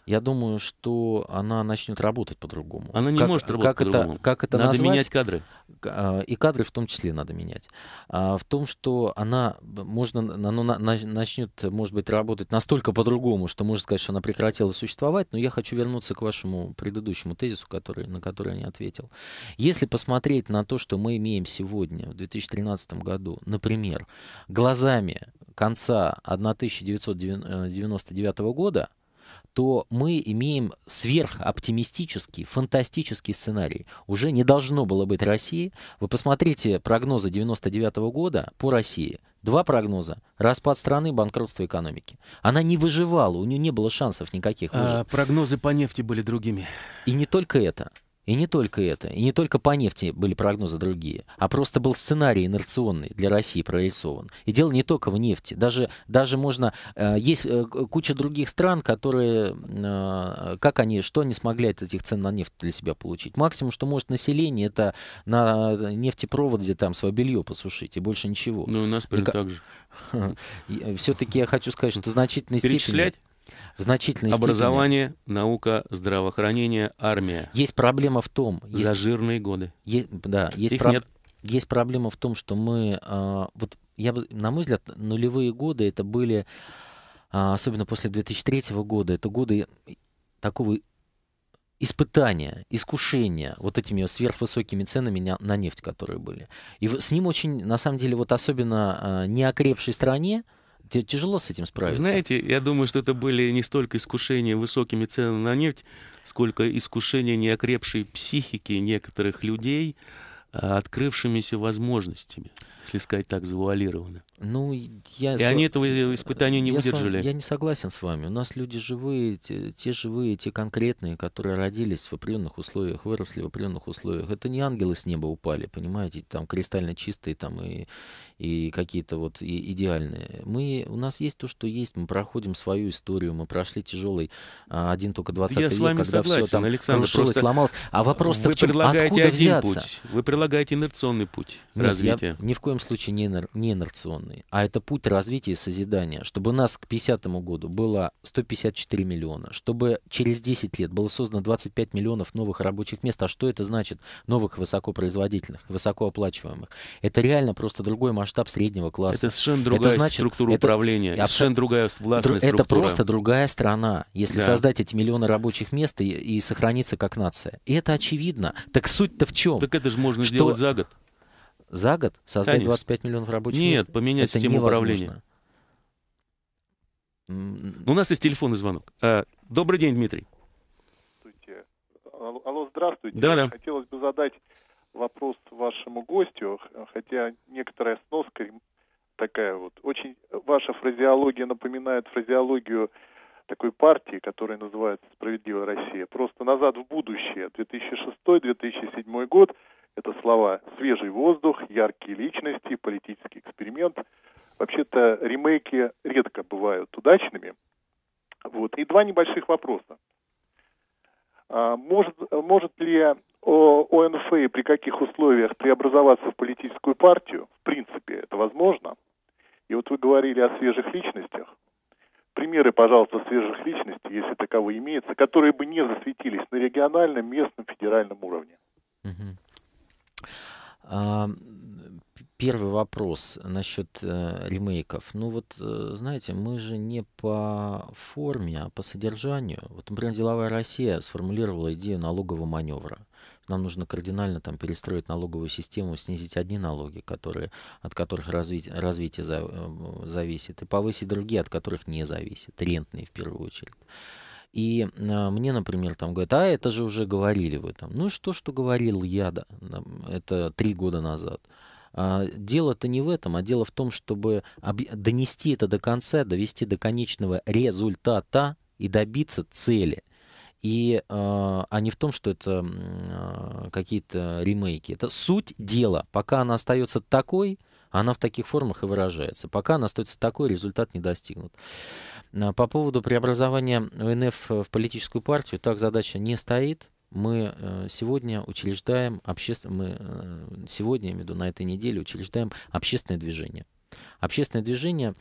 Я думаю, что она начнет работать по-другому. Она не как, может работать как по-другому. Это, как это надо назвать? менять кадры. А, и кадры в том числе надо менять. А в том, что она можно, она начнет, может быть, работать настолько по-другому, что можно сказать, что она прекратила существовать, но я хочу вернуться к вашему предыдущему тезису, который, на который я не ответил. Если посмотреть на то, что мы имеем сегодня, в 2013 году, например, глазами конца 1999 года, то мы имеем сверхоптимистический, фантастический сценарий. Уже не должно было быть России. Вы посмотрите прогнозы 99 -го года по России. Два прогноза. Распад страны, банкротство экономики. Она не выживала, у нее не было шансов никаких. А, прогнозы по нефти были другими. И не только это. И не только это, и не только по нефти были прогнозы другие, а просто был сценарий инерционный для России прорисован. И дело не только в нефти, даже, даже можно... Э, есть э, куча других стран, которые... Э, как они, что они смогли от этих цен на нефть для себя получить? Максимум, что может население, это на нефтепроводе там свое белье посушить, и больше ничего. Ну, у нас примерно так же. Все-таки я хочу сказать, что значительной степени в значительной Образование, степени. наука, здравоохранение, армия. Есть проблема в том... Есть, За жирные годы. Есть, да, есть, Их про... нет. есть проблема в том, что мы... А, вот я бы, на мой взгляд, нулевые годы это были, а, особенно после 2003 года, это годы такого испытания, искушения вот этими сверхвысокими ценами на, на нефть, которые были. И с ним очень, на самом деле, вот особенно а, неокрепшей стране, тяжело с этим справиться. Знаете, я думаю, что это были не столько искушения высокими ценами на нефть, сколько искушения неокрепшей психики некоторых людей, а, открывшимися возможностями, если сказать так завуалированно. Ну, я и они этого испытания не я выдержали. Вами, я не согласен с вами. У нас люди живые, те, те живые, те конкретные, которые родились в определенных условиях, выросли в определенных условиях. Это не ангелы с неба упали, понимаете, там кристально чистые там и, и какие-то вот и, идеальные. Мы, у нас есть то, что есть, мы проходим свою историю, мы прошли тяжелый а, один только 20 я век, с вами когда согласен, все там Александр, крушилось, сломалось. А вопрос-то в чем? Откуда взяться? путь. Вы предлагаете инерционный путь Нет, развития. Я ни в коем случае не, инер, не инерционный, а это путь развития и созидания. Чтобы нас к 50 году было 154 миллиона, чтобы через 10 лет было создано 25 миллионов новых рабочих мест. А что это значит? Новых высокопроизводительных, высокооплачиваемых. Это реально просто другой масштаб среднего класса. Это совершенно другая это значит, структура это, управления, это совершенно другая властная Это структура. просто другая страна, если да. создать эти миллионы рабочих мест и, и сохраниться как нация. И это очевидно. Так суть-то в чем? Так это же можно что... сделать за год. За год создать Конечно. 25 миллионов рабочих Нет, мест? Нет, поменять это систему невозможно. управления. У нас есть телефонный звонок. А, добрый день, Дмитрий. Здравствуйте. Алло, здравствуйте. Да, да. Хотелось бы задать вопрос вашему гостю, хотя некоторая сноска такая вот. Очень ваша фразеология напоминает фразеологию такой партии, которая называется «Справедливая Россия». Просто назад в будущее, 2006-2007 год, это слова «свежий воздух», «яркие личности», «политический эксперимент». Вообще-то ремейки редко бывают удачными. Вот. И два небольших вопроса. А, может, может ли ОНФ и при каких условиях преобразоваться в политическую партию? В принципе, это возможно. И вот вы говорили о свежих личностях. Примеры, пожалуйста, свежих личностей, если таковые имеются, которые бы не засветились на региональном, местном, федеральном уровне. А, первый вопрос насчет э, ремейков. Ну вот, э, знаете, мы же не по форме, а по содержанию. Вот, например, «Деловая Россия» сформулировала идею налогового маневра. Нам нужно кардинально там перестроить налоговую систему, снизить одни налоги, которые, от которых развитие, развитие за, э, зависит, и повысить другие, от которых не зависит, рентные в первую очередь. И а, мне, например, там говорят, а это же уже говорили вы там. Ну и что, что говорил я, да, это три года назад. А, дело-то не в этом, а дело в том, чтобы донести это до конца, довести до конечного результата и добиться цели. И, э, а не в том, что это какие-то ремейки. Это суть дела. Пока она остается такой, она в таких формах и выражается. Пока она остается такой, результат не достигнут. По поводу преобразования ОНФ в политическую партию, так задача не стоит. Мы э, сегодня учреждаем общественное, мы э, сегодня, я имею в виду на этой неделе, учреждаем общественное движение. Общественное движение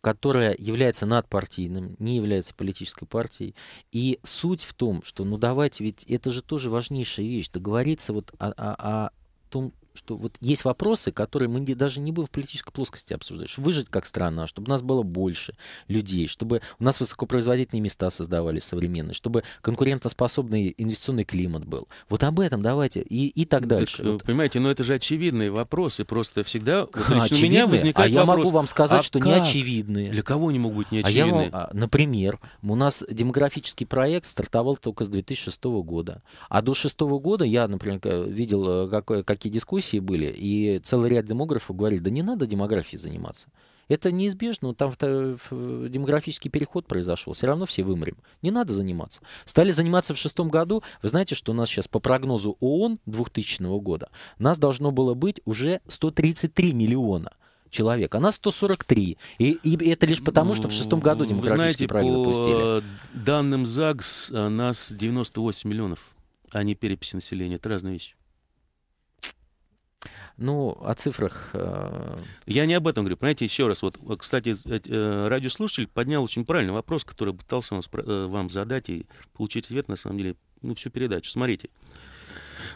которая является надпартийным, не является политической партией. И суть в том, что, ну давайте, ведь это же тоже важнейшая вещь, договориться вот о, о, о том, что вот есть вопросы, которые мы не, даже не будем в политической плоскости обсуждать. Выжить как страна, чтобы у нас было больше людей, чтобы у нас высокопроизводительные места создавались современные, чтобы конкурентоспособный инвестиционный климат был. Вот об этом давайте и, и так дальше. Так, вот. Понимаете, но это же очевидные вопросы. Просто всегда вот лично у меня возникает а вопрос. я могу вам сказать, а что как? не очевидные. Для кого они могут быть неочевидные? А я вам, например, у нас демографический проект стартовал только с 2006 года. А до 2006 года я, например, видел, э, как, какие дискуссии дискуссии были, и целый ряд демографов говорили, да не надо демографией заниматься. Это неизбежно, там демографический переход произошел, все равно все вымрем. Не надо заниматься. Стали заниматься в шестом году. Вы знаете, что у нас сейчас по прогнозу ООН 2000 года нас должно было быть уже 133 миллиона человек, а нас 143. И, и это лишь потому, что в шестом году демографический Вы знаете, проект по запустили. данным ЗАГС а, нас 98 миллионов, а не переписи населения. Это разные вещи. Ну, о цифрах... Э... Я не об этом говорю. Понимаете, еще раз. Вот, кстати, э, радиослушатель поднял очень правильный вопрос, который пытался вам, э, вам задать и получить ответ, на самом деле, ну, всю передачу. Смотрите.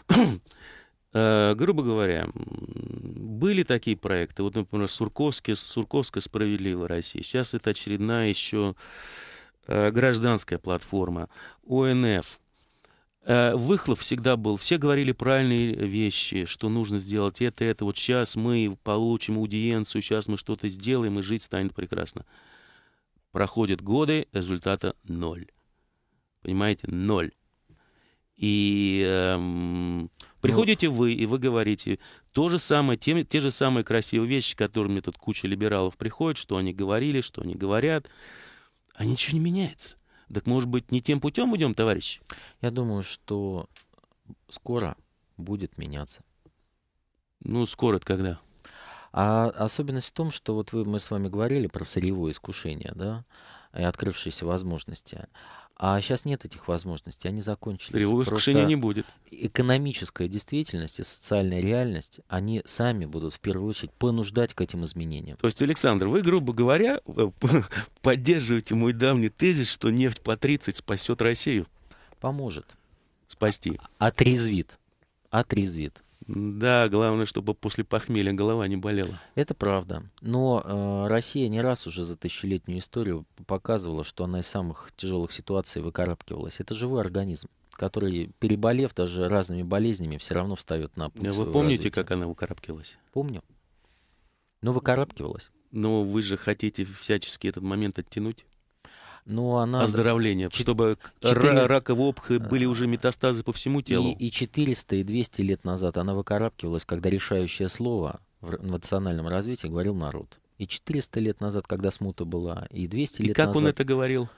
э, грубо говоря, были такие проекты. Вот, например, Сурковский, Сурковская справедливая Россия. Сейчас это очередная еще э, гражданская платформа. ОНФ Э, выхлоп всегда был. Все говорили правильные вещи, что нужно сделать это, это. Вот сейчас мы получим аудиенцию, сейчас мы что-то сделаем, и жить станет прекрасно. Проходят годы, результата ноль. Понимаете, ноль. И эм, приходите вы, и вы говорите то же самое, те, те же самые красивые вещи, которыми тут куча либералов приходит, что они говорили, что они говорят, а ничего не меняется. Так, может быть, не тем путем идем, товарищи? Я думаю, что скоро будет меняться. Ну, скоро когда? А особенность в том, что вот вы, мы с вами говорили про сырьевое искушение, да, и открывшиеся возможности. А сейчас нет этих возможностей, они закончились. Сырьевого искушения не будет. Экономическая действительность и социальная реальность, они сами будут в первую очередь понуждать к этим изменениям. То есть, Александр, вы, грубо говоря, поддерживаете мой давний тезис, что нефть по 30 спасет Россию? Поможет. Спасти. Отрезвит. Отрезвит. Да, главное, чтобы после похмелья голова не болела. Это правда. Но э, Россия не раз уже за тысячелетнюю историю показывала, что она из самых тяжелых ситуаций выкарабкивалась. Это живой организм, который, переболев даже разными болезнями, все равно встает на путь. Вы помните, развития. как она выкарабкивалась? Помню. Но выкарабкивалась. Но вы же хотите всячески этот момент оттянуть? Но она... Оздоровление, Чет... чтобы 4... раковые опухоли были уже метастазы по всему телу. И, и 400, и 200 лет назад она выкарабкивалась, когда решающее слово в национальном развитии говорил народ. И 400 лет назад, когда смута была, и 200 и лет как назад... он это говорил?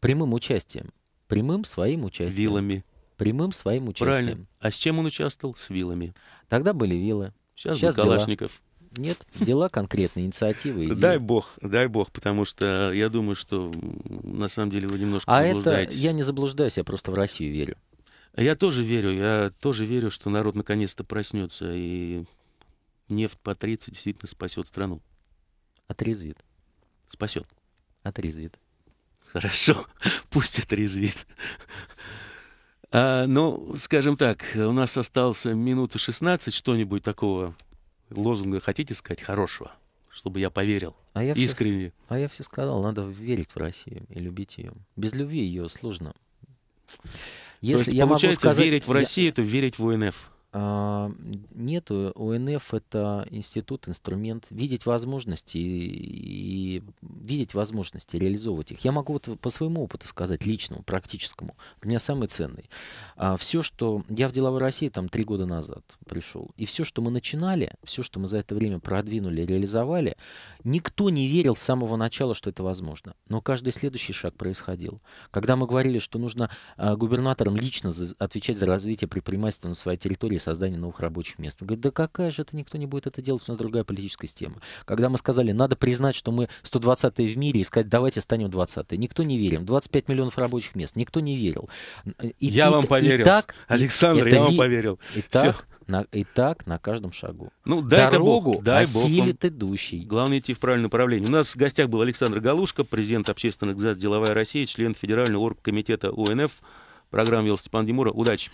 Прямым участием. Прямым своим участием. Вилами. Прямым своим участием. Правильно. А с чем он участвовал? С вилами. Тогда были вилы. Сейчас, Сейчас Калашников. Дела. Нет, дела конкретные, инициативы. Идеи. Дай бог, дай бог, потому что я думаю, что на самом деле вы немножко а заблуждаетесь. это я не заблуждаюсь, я просто в Россию верю. Я тоже верю, я тоже верю, что народ наконец-то проснется и нефть по 30 действительно спасет страну. Отрезвит. Спасет. Отрезвит. Хорошо, пусть отрезвит. А, ну, скажем так, у нас осталось минуты 16, что-нибудь такого лозунга хотите сказать хорошего, чтобы я поверил а я искренне? Все, а я все сказал, надо верить в Россию и любить ее. Без любви ее сложно. Если То есть, я получается, могу сказать, верить в Россию, я... это верить в УНФ. А, нет, ОНФ это институт, инструмент, видеть возможности и, и видеть возможности, реализовывать их. Я могу вот по своему опыту сказать, личному, практическому, для меня самый ценный. А, все, что... Я в деловой России там три года назад пришел, и все, что мы начинали, все, что мы за это время продвинули, реализовали, никто не верил с самого начала, что это возможно. Но каждый следующий шаг происходил. Когда мы говорили, что нужно а, губернаторам лично отвечать за развитие предпринимательства на своей территории, создание новых рабочих мест. Он говорит, да какая же это, никто не будет это делать, у нас другая политическая система. Когда мы сказали, надо признать, что мы 120-е в мире, и сказать, давайте станем 20-е. Никто не верил. 25 миллионов рабочих мест. Никто не верил. И, я и, вам поверил. И так, Александр, я вам поверил. И так, На, и так на каждом шагу. Ну, дай Дорогу Бог, дай осилит Бог идущий. Главное идти в правильном направлении. У нас в гостях был Александр Галушка, президент общественных организаций «Деловая Россия», член Федерального оргкомитета УНФ. Программу вел Степан Димура. Удачи!